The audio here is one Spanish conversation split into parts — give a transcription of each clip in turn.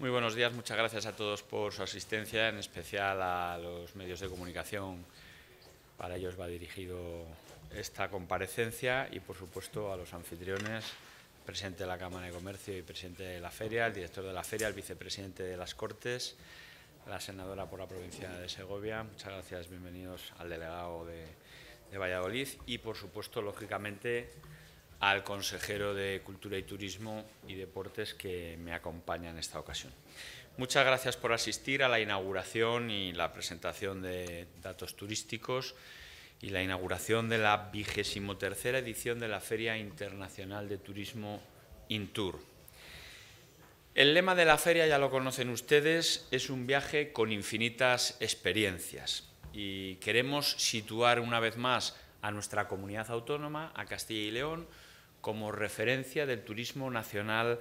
Muy buenos días, muchas gracias a todos por su asistencia, en especial a los medios de comunicación. Para ellos va dirigido esta comparecencia y, por supuesto, a los anfitriones, presidente de la Cámara de Comercio y presidente de la Feria, el director de la Feria, el vicepresidente de las Cortes, la senadora por la provincia de Segovia. Muchas gracias, bienvenidos al delegado de, de Valladolid y, por supuesto, lógicamente, al consejero de Cultura y Turismo y Deportes que me acompaña en esta ocasión. Muchas gracias por asistir a la inauguración y la presentación de datos turísticos y la inauguración de la vigésimo tercera edición de la Feria Internacional de Turismo Intour. El lema de la feria, ya lo conocen ustedes, es un viaje con infinitas experiencias y queremos situar una vez más a nuestra comunidad autónoma, a Castilla y León, como referencia del turismo nacional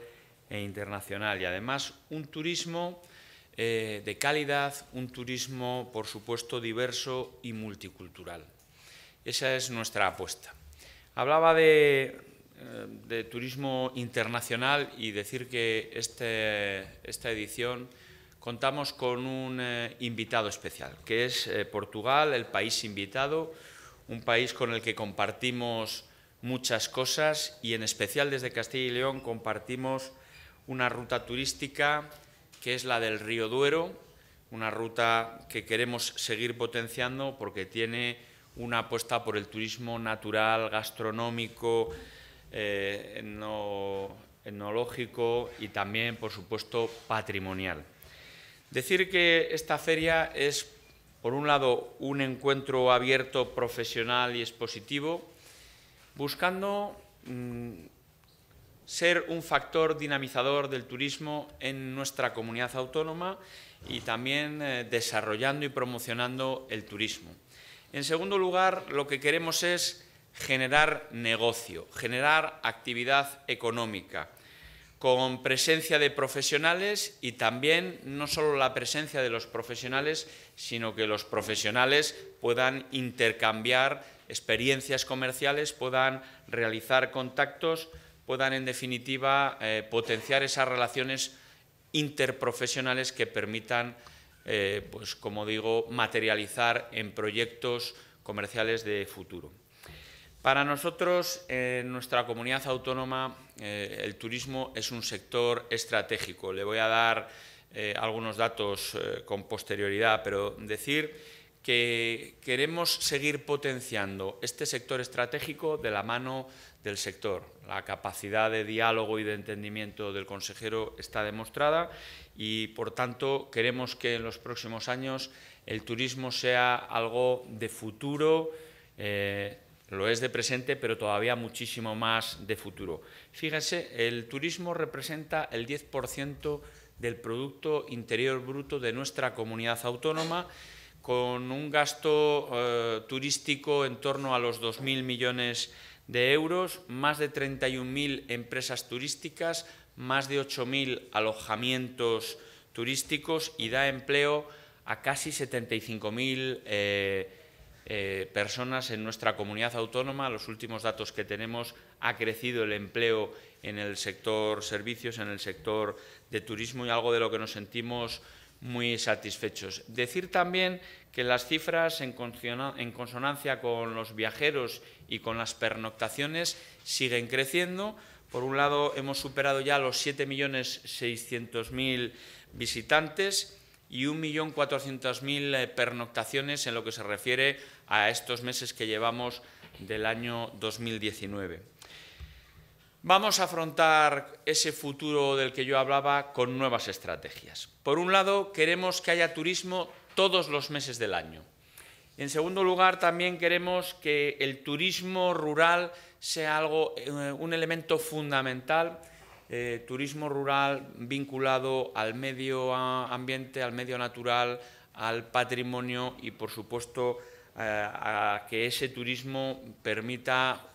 e internacional y además un turismo eh, de calidad, un turismo, por supuesto, diverso y multicultural. Esa es nuestra apuesta. Hablaba de, eh, turismo internacional y decir que este, esta edición contamos con un eh, invitado especial, que es Portugal, el país invitado, un país con el que compartimos muchas cosas y en especial desde Castilla y León compartimos una ruta turística que es la del río Duero, una ruta que queremos seguir potenciando porque tiene una apuesta por el turismo natural, gastronómico, eh, etnológico y también, por supuesto, patrimonial. Decir que esta feria es, por un lado, un encuentro abierto, profesional y expositivo, buscando mm, ser un factor dinamizador del turismo en nuestra comunidad autónoma y también eh, desarrollando y promocionando el turismo. En segundo lugar, lo que queremos es generar negocio, generar actividad económica, con presencia de profesionales y también no solo la presencia de los profesionales, sino que los profesionales puedan intercambiar experiencias comerciales, puedan realizar contactos, puedan en definitiva eh, potenciar esas relaciones interprofesionales que permitan, eh, pues como digo, materializar en proyectos comerciales de futuro. Para nosotros, en nuestra comunidad autónoma, eh, el turismo es un sector estratégico. Le voy a dar algunos datos con posterioridad, pero decir que queremos seguir potenciando este sector estratégico de la mano del sector. La capacidad de diálogo y de entendimiento del consejero está demostrada y, por tanto, queremos que en los próximos años el turismo sea algo de futuro, lo es de presente, pero todavía muchísimo más de futuro. Fíjense, el turismo representa el 10% del Producto Interior Bruto de nuestra comunidad autónoma, con un gasto eh, turístico en torno a los 2.000 millones de euros, más de 31.000 empresas turísticas, más de 8.000 alojamientos turísticos y da empleo a casi 75.000 eh, eh, personas en nuestra comunidad autónoma. Los últimos datos que tenemos ha crecido el empleo en el sector servicios, en el sector de turismo y algo de lo que nos sentimos muy satisfechos. Decir también que las cifras en consonancia con los viajeros y con las pernoctaciones siguen creciendo. Por un lado, hemos superado ya los 7.600.000 visitantes y 1.400.000 eh, pernoctaciones en lo que se refiere a estos meses que llevamos del año 2019. Vamos a afrontar ese futuro del que yo hablaba con nuevas estrategias. Por un lado, queremos que haya turismo todos los meses del año. En segundo lugar, también queremos que el turismo rural sea algo, eh, un elemento fundamental eh, turismo rural vinculado al medio ambiente, al medio natural, al patrimonio y, por supuesto, eh, a que ese turismo permita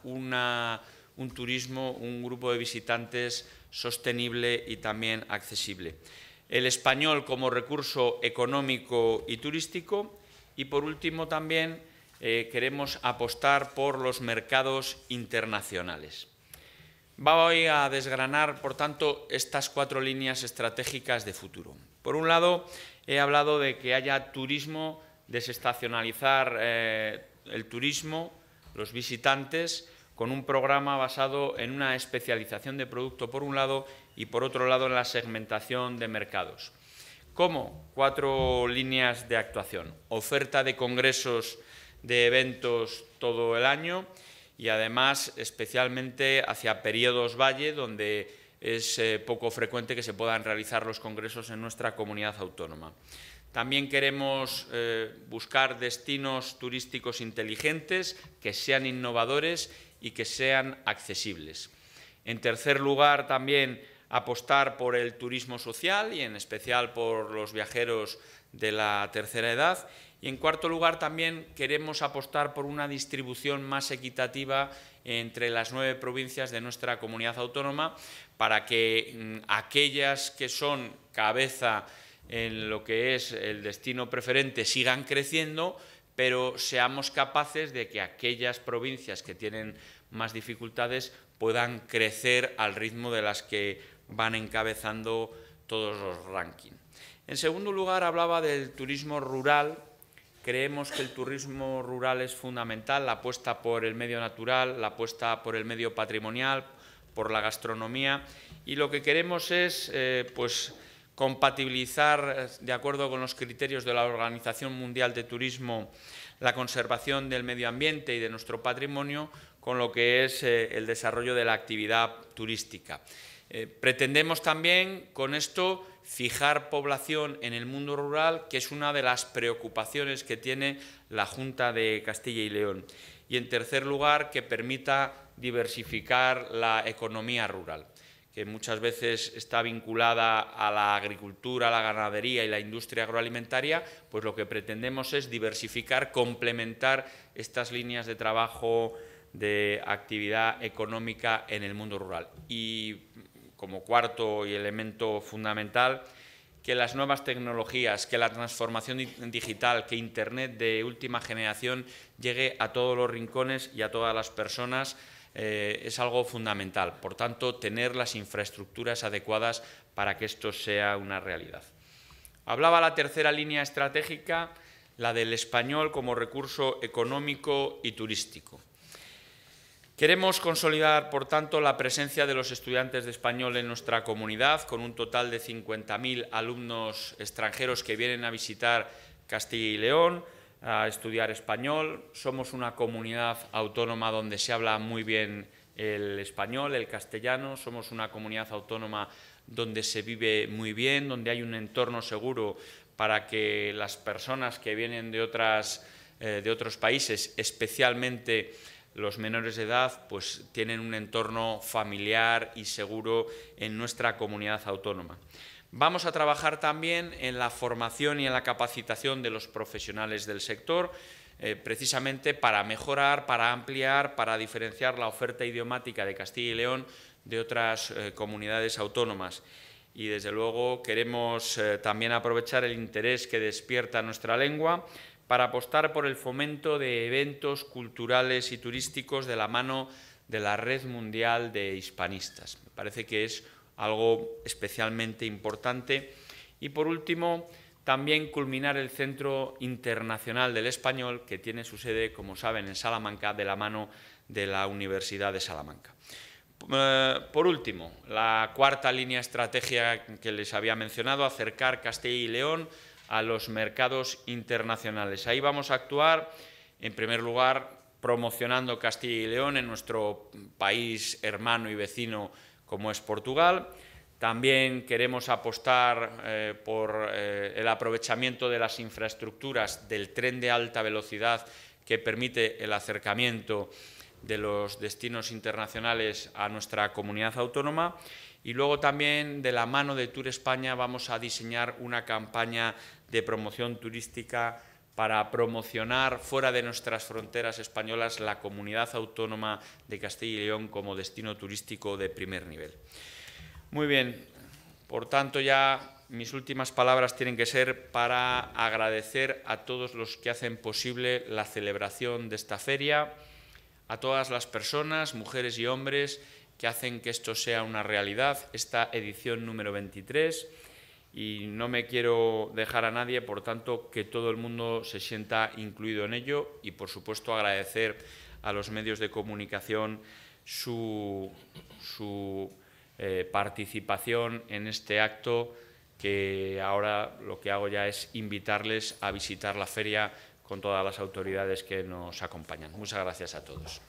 un turismo, un grupo de visitantes sostenible y también accesible. El español como recurso económico y turístico y, por último, también eh, queremos apostar por los mercados internacionales. Voy a desgranar, por tanto, estas cuatro líneas estratégicas de futuro. Por un lado, he hablado de que haya turismo, desestacionalizar eh, el turismo, los visitantes, con un programa basado en una especialización de producto por un lado y por otro lado en la segmentación de mercados. ¿Cómo? Cuatro líneas de actuación. Oferta de congresos de eventos todo el año y además especialmente hacia periodos valle donde es eh, poco frecuente que se puedan realizar los congresos en nuestra comunidad autónoma. También queremos eh, buscar destinos turísticos inteligentes que sean innovadores y que sean accesibles. En tercer lugar, también apostar por el turismo social y en especial por los viajeros de la tercera edad. Y en cuarto lugar, también queremos apostar por una distribución más equitativa entre las nueve provincias de nuestra comunidad autónoma para que mm, aquellas que son cabeza en lo que es el destino preferente sigan creciendo, pero seamos capaces de que aquellas provincias que tienen más dificultades puedan crecer al ritmo de las que van encabezando todos los rankings. En segundo lugar, hablaba del turismo rural. Creemos que el turismo rural es fundamental, la apuesta por el medio natural, la apuesta por el medio patrimonial, por la gastronomía y lo que queremos es eh, pues, compatibilizar, eh, de acuerdo con los criterios de la Organización Mundial de Turismo, la conservación del medio ambiente y de nuestro patrimonio con lo que es eh, el desarrollo de la actividad turística. Eh, pretendemos también con esto fijar población en el mundo rural, que es una de las preocupaciones que tiene la Junta de Castilla y León. Y en tercer lugar, que permita diversificar la economía rural que muchas veces está vinculada a la agricultura, la ganadería y la industria agroalimentaria, pues lo que pretendemos es diversificar, complementar estas líneas de trabajo de actividad económica en el mundo rural. Y como cuarto y elemento fundamental, que las nuevas tecnologías, que la transformación digital, que Internet de última generación llegue a todos los rincones y a todas las personas eh, es algo fundamental. Por tanto, tener las infraestructuras adecuadas para que esto sea una realidad. Hablaba la tercera línea estratégica, la del español como recurso económico y turístico. Queremos consolidar, por tanto, la presencia de los estudiantes de español en nuestra comunidad, con un total de 50.000 alumnos extranjeros que vienen a visitar Castilla y León, a estudiar español. Somos una comunidad autónoma donde se habla muy bien el español, el castellano. Somos una comunidad autónoma donde se vive muy bien, donde hay un entorno seguro para que las personas que vienen de, otras, eh, de otros países, especialmente los menores de edad pues tienen un entorno familiar y seguro en nuestra comunidad autónoma. Vamos a trabajar también en la formación y en la capacitación de los profesionales del sector, eh, precisamente para mejorar, para ampliar, para diferenciar la oferta idiomática de Castilla y León de otras eh, comunidades autónomas. Y desde luego queremos eh, también aprovechar el interés que despierta nuestra lengua para apostar por el fomento de eventos culturales y turísticos de la mano de la Red Mundial de Hispanistas. Me parece que es algo especialmente importante. Y por último, también culminar el Centro Internacional del Español, que tiene su sede, como saben, en Salamanca, de la mano de la Universidad de Salamanca. Eh, por último, la cuarta línea estrategia que les había mencionado, acercar Castilla y León a los mercados internacionales. Ahí vamos a actuar, en primer lugar, promocionando Castilla y León en nuestro país hermano y vecino como es Portugal. También queremos apostar eh, por eh, el aprovechamiento de las infraestructuras del tren de alta velocidad que permite el acercamiento de los destinos internacionales a nuestra comunidad autónoma y luego también de la mano de Tour España vamos a diseñar una campaña de promoción turística para promocionar fuera de nuestras fronteras españolas la comunidad autónoma de Castilla y León como destino turístico de primer nivel. Muy bien, por tanto ya mis últimas palabras tienen que ser para agradecer a todos los que hacen posible la celebración de esta feria, a todas las personas, mujeres y hombres, que hacen que esto sea una realidad, esta edición número 23, y no me quiero dejar a nadie, por tanto, que todo el mundo se sienta incluido en ello y, por supuesto, agradecer a los medios de comunicación su, eh, participación en este acto que ahora lo que hago ya es invitarles a visitar la feria con todas las autoridades que nos acompañan. Muchas gracias a todos.